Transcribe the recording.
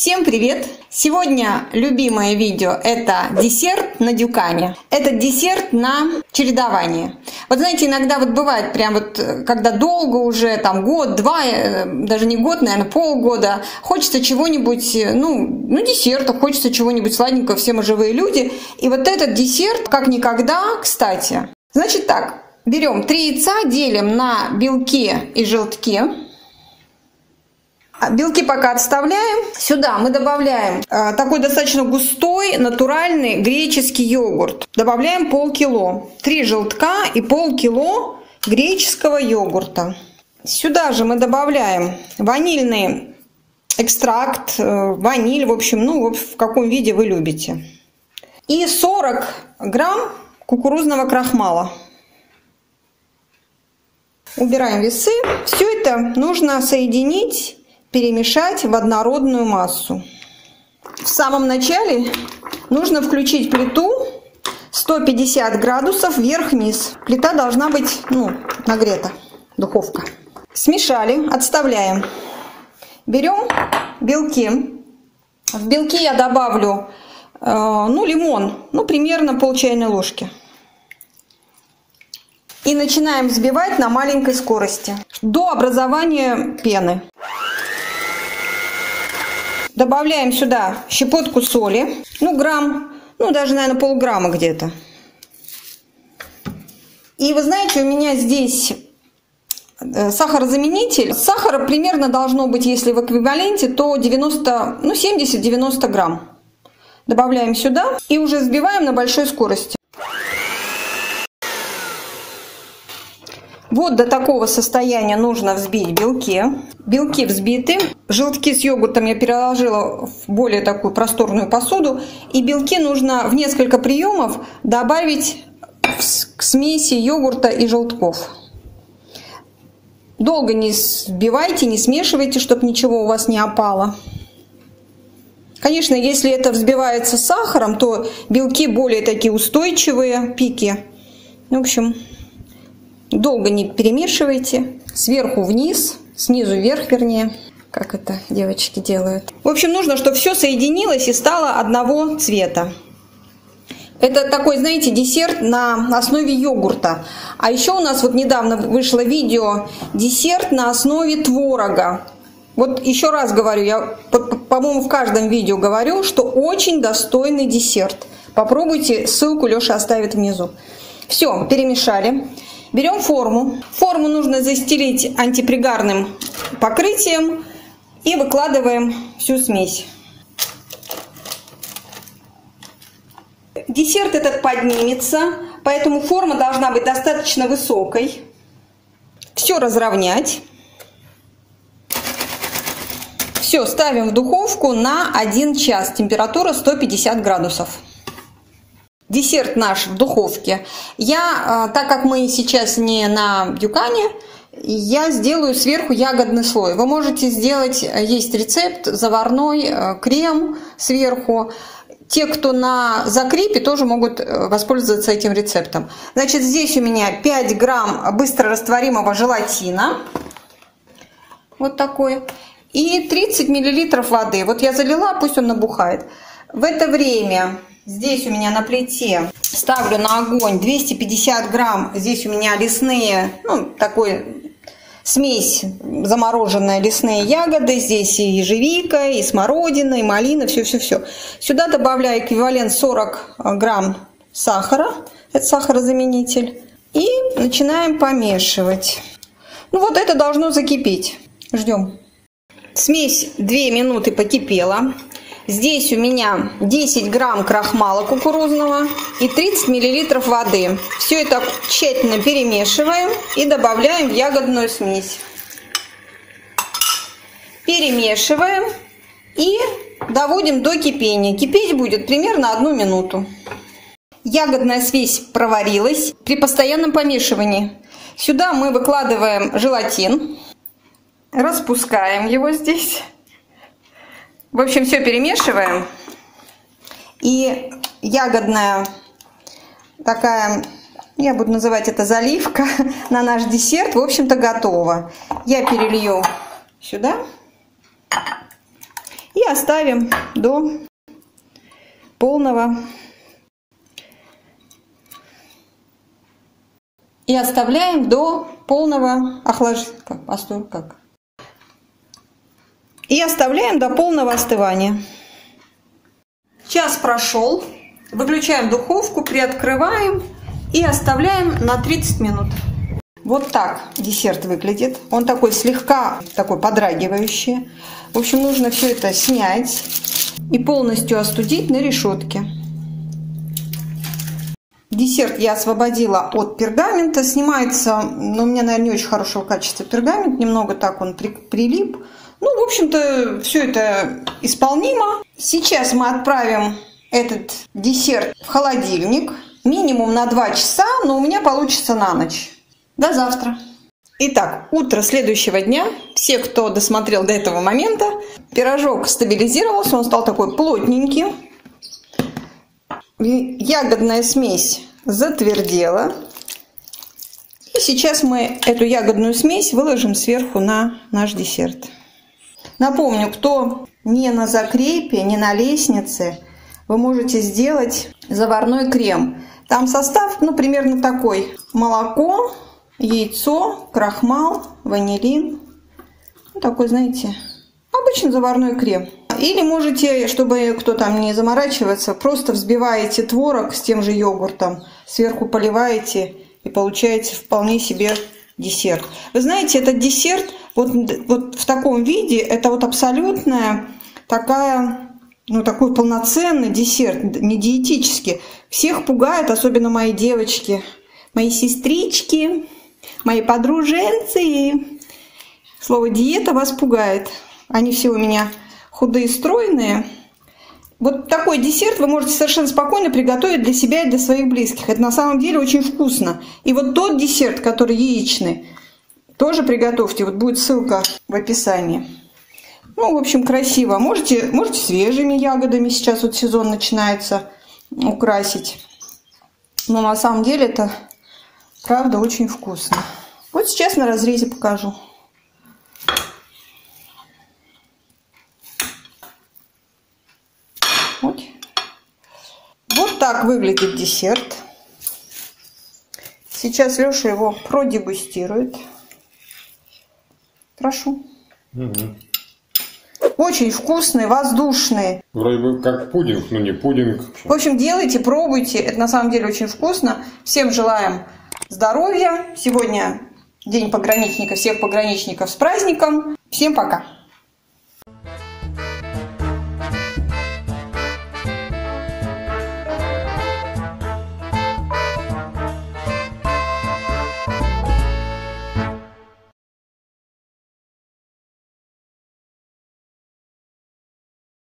Всем привет! Сегодня любимое видео – это десерт на дюкане. Это десерт на чередование. Вот знаете, иногда вот бывает прям вот, когда долго уже, там год, два, э, даже не год, наверное, полгода, хочется чего-нибудь, ну, ну десерта, хочется чего-нибудь сладенького, все мы живые люди. И вот этот десерт, как никогда, кстати. Значит так, берем три яйца, делим на белки и желтки, белки пока отставляем. Сюда мы добавляем э, такой достаточно густой натуральный греческий йогурт. Добавляем полкило. Три желтка и полкило греческого йогурта. Сюда же мы добавляем ванильный экстракт, э, ваниль, в общем, ну, в каком виде вы любите. И 40 грамм кукурузного крахмала. Убираем весы. Все это нужно соединить перемешать в однородную массу. В самом начале нужно включить плиту 150 градусов вверх-вниз. Плита должна быть ну, нагрета, духовка. Смешали, отставляем. Берем белки. В белки я добавлю э, ну, лимон, ну, примерно пол чайной ложки. И начинаем взбивать на маленькой скорости до образования пены. Добавляем сюда щепотку соли, ну грамм, ну даже, наверное, полграмма где-то. И вы знаете, у меня здесь э, сахарозаменитель. Сахара примерно должно быть, если в эквиваленте, то 90, ну 70-90 грамм. Добавляем сюда и уже взбиваем на большой скорости. Вот до такого состояния нужно взбить белки. Белки взбиты. Желтки с йогуртом я переложила в более такую просторную посуду. И белки нужно в несколько приемов добавить к смеси йогурта и желтков. Долго не взбивайте, не смешивайте, чтобы ничего у вас не опало. Конечно, если это взбивается с сахаром, то белки более такие устойчивые, пики. В общем, Долго не перемешивайте. Сверху вниз, снизу вверх, вернее. Как это девочки делают. В общем, нужно, чтобы все соединилось и стало одного цвета. Это такой, знаете, десерт на основе йогурта. А еще у нас вот недавно вышло видео десерт на основе творога. Вот еще раз говорю, я, по-моему, в каждом видео говорю, что очень достойный десерт. Попробуйте, ссылку Леша оставит внизу. Все, перемешали. Берем форму. Форму нужно застелить антипригарным покрытием и выкладываем всю смесь. Десерт этот поднимется, поэтому форма должна быть достаточно высокой. Все разровнять. Все, ставим в духовку на 1 час, температура 150 градусов десерт наш в духовке. Я, а, так как мы сейчас не на дюкане, я сделаю сверху ягодный слой. Вы можете сделать, э, есть рецепт, заварной э, крем сверху. Те, кто на закрепе, тоже могут э, воспользоваться этим рецептом. Значит, здесь у меня 5 грамм быстро растворимого желатина. Вот такой. И 30 миллилитров воды. Вот я залила, пусть он набухает. В это время Здесь у меня на плите ставлю на огонь 250 грамм. Здесь у меня лесные, ну, такой смесь замороженные лесные ягоды. Здесь и ежевика, и смородина, и малина, все-все-все. Сюда добавляю эквивалент 40 грамм сахара. Это сахарозаменитель. И начинаем помешивать. Ну вот это должно закипеть. Ждем. Смесь 2 минуты покипела. Здесь у меня 10 грамм крахмала кукурузного и 30 миллилитров воды. Все это тщательно перемешиваем и добавляем в ягодную смесь. Перемешиваем и доводим до кипения. Кипеть будет примерно одну минуту. Ягодная смесь проварилась при постоянном помешивании. Сюда мы выкладываем желатин, распускаем его здесь. В общем, все перемешиваем. И ягодная такая, я буду называть это заливка, на наш десерт, в общем-то, готова. Я перелью сюда. И оставим до полного и оставляем до полного охлаждения. Как? И оставляем до полного остывания. Час прошел. Выключаем духовку, приоткрываем и оставляем на 30 минут. Вот так десерт выглядит. Он такой слегка такой подрагивающий. В общем, нужно все это снять и полностью остудить на решетке. Десерт я освободила от пергамента. Снимается, но у меня, наверное, не очень хорошего качества пергамент. Немного так он при, прилип. Ну, в общем-то, все это исполнимо. Сейчас мы отправим этот десерт в холодильник. Минимум на 2 часа, но у меня получится на ночь. До завтра. Итак, утро следующего дня. Все, кто досмотрел до этого момента, пирожок стабилизировался, он стал такой плотненький. Ягодная смесь затвердела. И сейчас мы эту ягодную смесь выложим сверху на наш десерт. Напомню, кто не на закрепе, не на лестнице, вы можете сделать заварной крем. Там состав, ну, примерно такой. Молоко, яйцо, крахмал, ванилин. Ну, такой, знаете, обычный заварной крем. Или можете, чтобы кто там не заморачиваться, просто взбиваете творог с тем же йогуртом, сверху поливаете и получаете вполне себе десерт. Вы знаете, этот десерт вот, вот в таком виде, это вот абсолютная такая, ну такой полноценный десерт, не диетический. Всех пугает, особенно мои девочки, мои сестрички, мои подруженцы. Слово диета вас пугает. Они все у меня худые, стройные. Вот такой десерт вы можете совершенно спокойно приготовить для себя и для своих близких. Это на самом деле очень вкусно. И вот тот десерт, который яичный, тоже приготовьте. Вот будет ссылка в описании. Ну, в общем, красиво. Можете, можете свежими ягодами, сейчас вот сезон начинается, украсить. Но на самом деле это, правда, очень вкусно. Вот сейчас на разрезе покажу. Вот. Вот так выглядит десерт. Сейчас Леша его продегустирует. Прошу. Угу. Очень вкусный, воздушный. Вроде бы как пудинг, но не пудинг. В общем, делайте, пробуйте. Это на самом деле очень вкусно. Всем желаем здоровья. Сегодня День пограничника. Всех пограничников с праздником. Всем пока.